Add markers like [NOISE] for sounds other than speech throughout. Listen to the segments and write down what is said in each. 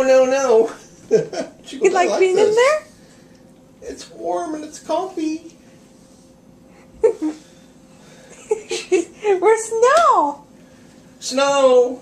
Oh no no. [LAUGHS] She goes, You "I like being this. in there? It's warm and it's comfy. [LAUGHS] Where's Snow? Snow.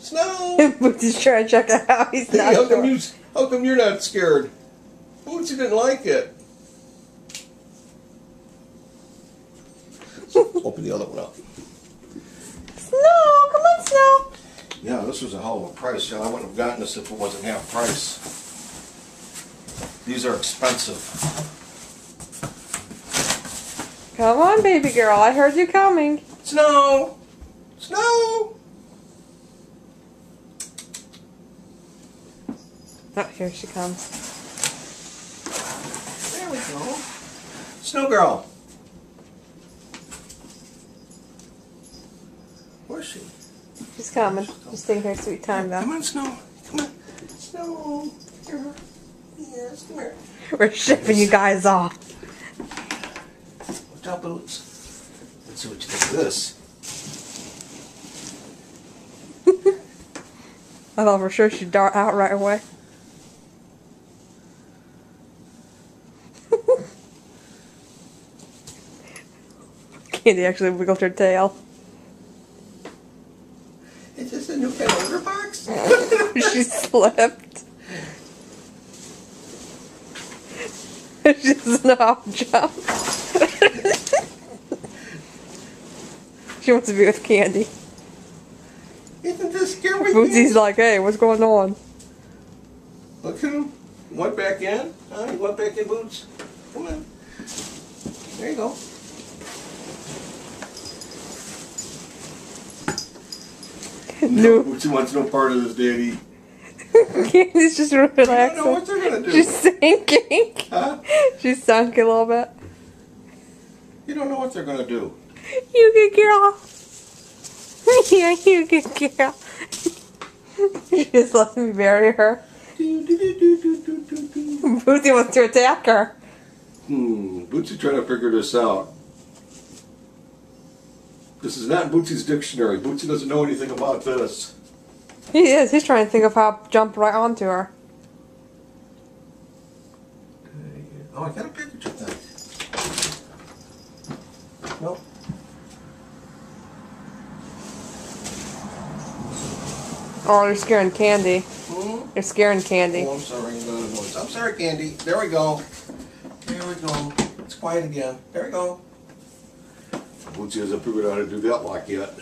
Snow. [LAUGHS] Is trying to check out. He's Hey, not how come you? How come you're not scared? Bootsy didn't like it. So, open the other one up. Snow, come on, Snow. Yeah, this was a hell of a price. I wouldn't have gotten this if it wasn't half price. These are expensive. Come on, baby girl. I heard you coming. Snow! Snow! Oh, here she comes. There we go. Snow girl. Where's she? She's coming. Just taking her sweet time, though. Come on, Snow. Come on. Snow. Here. Yes, come here. We're shipping you guys off. Watch out, Boots. Let's see what you think of this. [LAUGHS] I thought for sure she'd dart out right away. [LAUGHS] Candy actually wiggled her tail. Is this a new kind of litter box? she slipped. she doesn't know how jump. she wants to be with Candy. Isn't this scary? Bootsy's like, hey, what's going on? Look who. Went back in. Huh? He went back in, Boots. Come on. There you go. No. Bootsy wants no part of this, Daddy. [LAUGHS] Candy's just I don't know relaxing. what they're gonna do. She's sinking. Huh? She's sunk a little bit. You don't know what they're gonna do. You good girl. [LAUGHS] yeah, you good girl. [LAUGHS] she just let me bury her. Bootsy wants to attack her. Hmm. Bootsy trying to figure this out. This is not Bootsy's dictionary. Bootsy doesn't know anything about this. He is. He's trying to think of how to jump right onto her. Oh, I got a package of that. Nope. Oh, you're scaring Candy. Hmm? You're scaring Candy. Oh, I'm sorry. I'm going to noise. I'm sorry, Candy. There we go. There we go. It's quiet again. There we go. Bootsy hasn't figured out how to do that lock yet.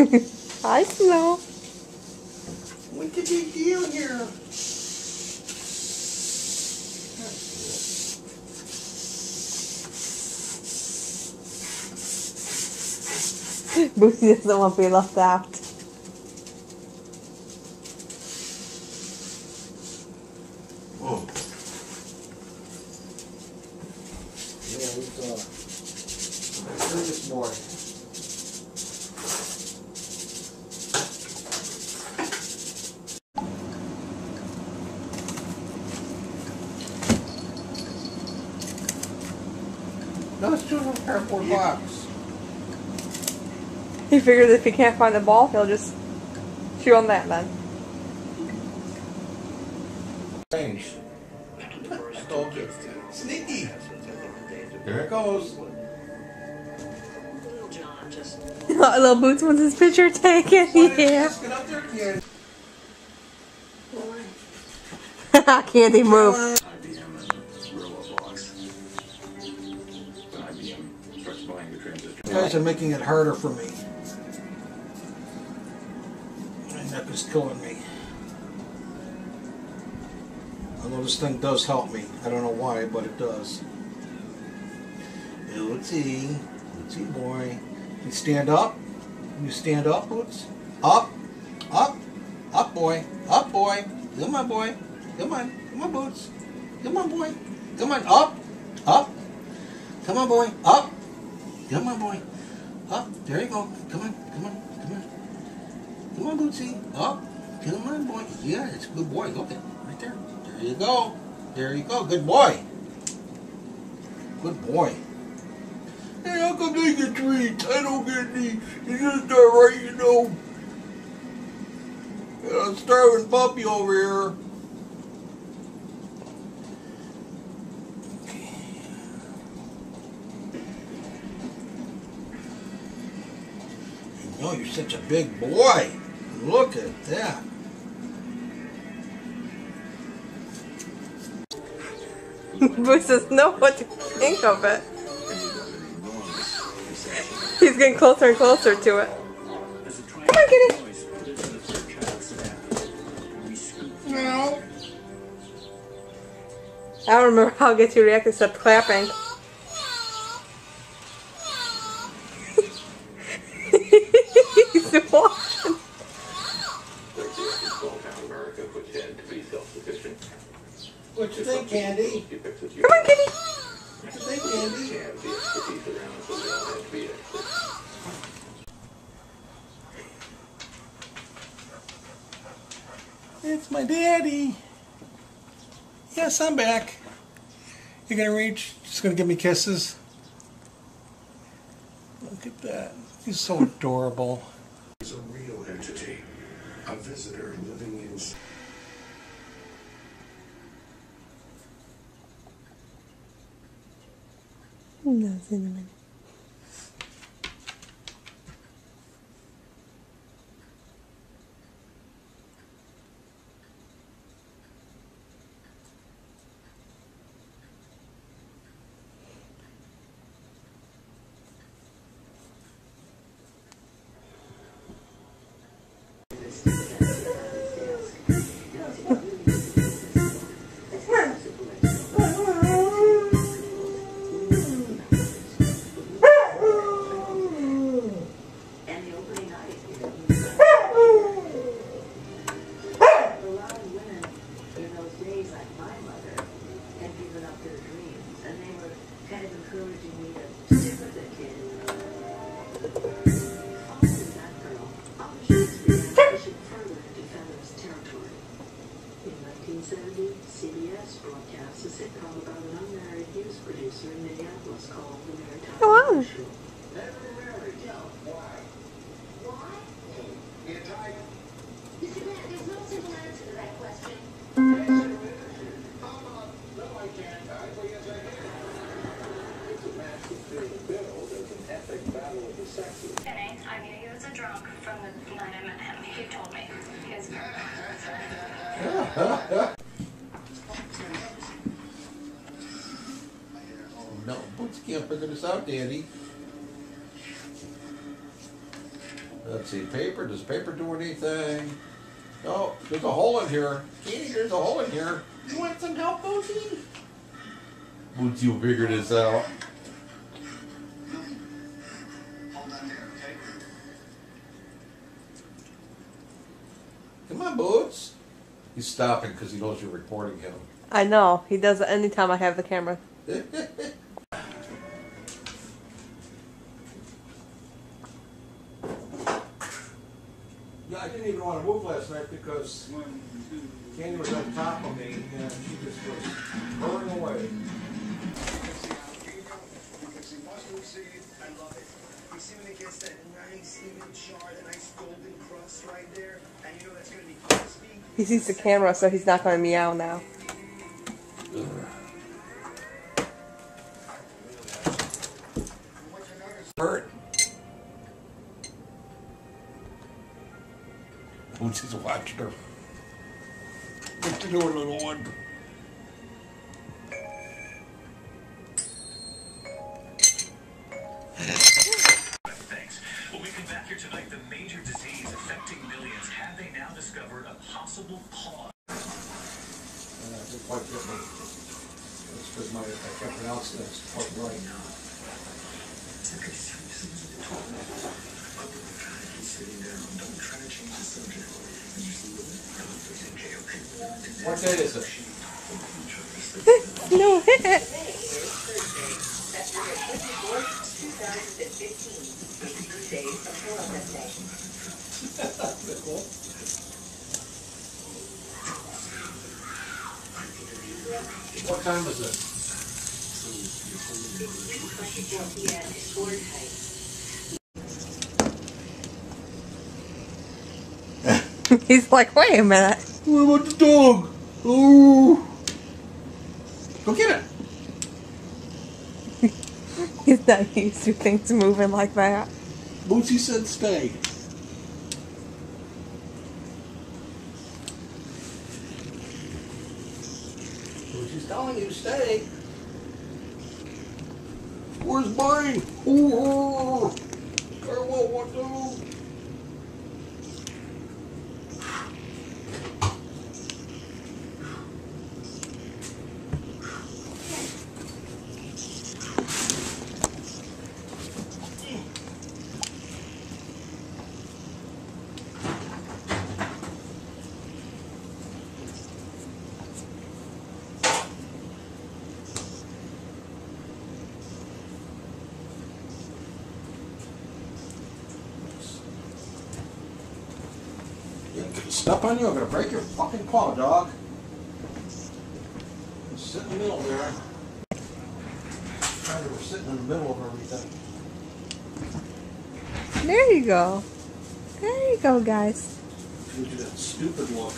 Hi, Snow. What's the big deal here? Bootsy doesn't want to be left out. Oh. Yeah, we saw. Early this morning. No, it's just a cardboard box. He figures if he can't find the ball, he'll just chew on that then. Strange. I told you. Sneaky. There it goes. [LAUGHS] Little Boots wants his picture taken. Yeah. Get up there, kid. [LAUGHS] Candy move. Guys are making it harder for me. My neck is killing me. Although this thing does help me. I don't know why, but it does. Bootsy. Bootsy boy. You stand up. You stand up, Boots. Up. Up. Up, boy. Up. boy. Come on, boy. Come on. Come on, Boots. Come on, boy. Come on. Up. Up. Come on, boy. Up. Come on, boy. Up. There you go. Come on. Come on. Come on. Come on, Bootsy. Up. Come on, boy. Yeah, it's a good boy. Look at it. Right there. There you go. There you go. Good boy. Good boy. Hey, how come they get treats? I don't get any. It's just not right, you know. Uh, Got a starving puppy over here. Such a big boy. Look at that. [LAUGHS] Boots doesn't know what to think of it. He's getting closer and closer to it. Come on, kitty. No. I don't remember how get Getty reacted except clapping. He's watching. Small town America puts dead to be self-sufficient. What you think, Candy? Come on, kitty. What you Candy? The expertise around so we all to be. It's my daddy. Yes, I'm back. You're gonna reach? Just gonna give me kisses? Look at that. He's so [LAUGHS] adorable. is a real entity, a visitor living in. No, cinnamon. And sitcom about an unmarried news producer in Minneapolis called The Mary Tyler Go on. Show. Never married, yeah. Why? Why? You're tired. Mr. Grant, there's no simple answer to that question. It's a match between the an epic battle of the sexes. I knew he was a drunk from the night I met him. He told me. His figure this out, Daddy. Let's see, paper. Does paper do anything? No, there's a hole in here. Candy, there's a hole in here. You want some help, Bootsy? Bootsy will figure this out. Come on, Boots. He's stopping because he knows you're recording him. I know. He does it anytime I have the camera. [LAUGHS] Yeah, I didn't even want to move last night because Candy was on top of me and she just was burning away. I love it. You see when it gets that nice even char, the nice golden crust right there, and you know that's gonna be crispy. He sees the camera, so he's not going to meow now. Hurt. Boots is watching her. What you doing, little one? Thanks. When we come back here tonight, the major disease affecting millions. Have they now discovered a possible cause? Uh, didn't quite get me. That's because my, I can't pronounce this quite right. Sitting down, don't try to change the subject. What day is it? no hit. [LAUGHS] What time is it? He's like, wait a minute. What about the dog? Oh. Go get it. [LAUGHS] He's not used to things moving like that. Bootsy said stay. Bootsy's telling you to stay. Where's mine? Oh, I want one too. You gonna step on you, I'm gonna break your fucking paw, dog. Sit in the middle there. We're sitting in the middle of everything. There you go. There you go, guys. Gives you that stupid look.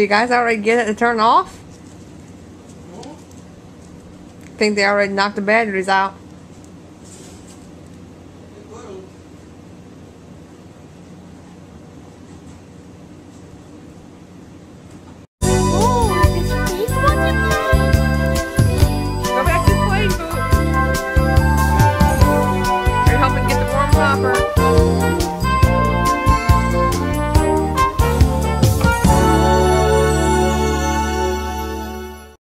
You guys already get it to turn off? Think they already knocked the batteries out.